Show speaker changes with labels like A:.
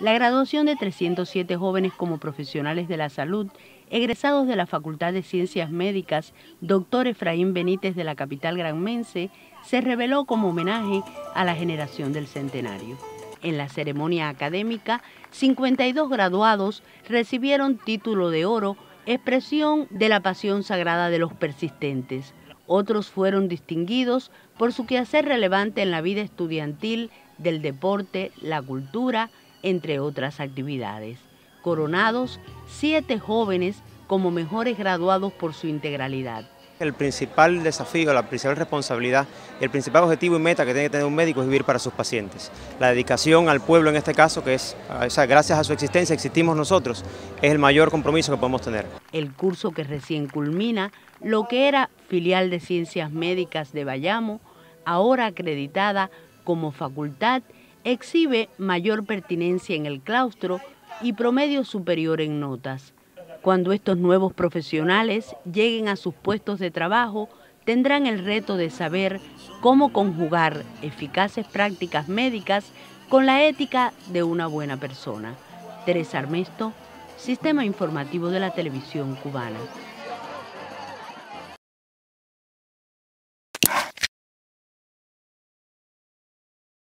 A: la graduación de 307 jóvenes como profesionales de la salud, egresados de la Facultad de Ciencias Médicas, doctor Efraín Benítez de la capital granmense, se reveló como homenaje a la generación del centenario. En la ceremonia académica, 52 graduados recibieron título de oro, expresión de la pasión sagrada de los persistentes. Otros fueron distinguidos por su quehacer relevante en la vida estudiantil, del deporte, la cultura, entre otras actividades. Coronados, siete jóvenes como mejores graduados por su integralidad.
B: El principal desafío, la principal responsabilidad el principal objetivo y meta que tiene que tener un médico es vivir para sus pacientes. La dedicación al pueblo en este caso, que es, gracias a su existencia existimos nosotros, es el mayor compromiso que podemos tener.
A: El curso que recién culmina, lo que era filial de Ciencias Médicas de Bayamo, ahora acreditada como facultad exhibe mayor pertinencia en el claustro y promedio superior en notas. Cuando estos nuevos profesionales lleguen a sus puestos de trabajo, tendrán el reto de saber cómo conjugar eficaces prácticas médicas con la ética de una buena persona. Teresa Armesto, Sistema Informativo de la Televisión Cubana.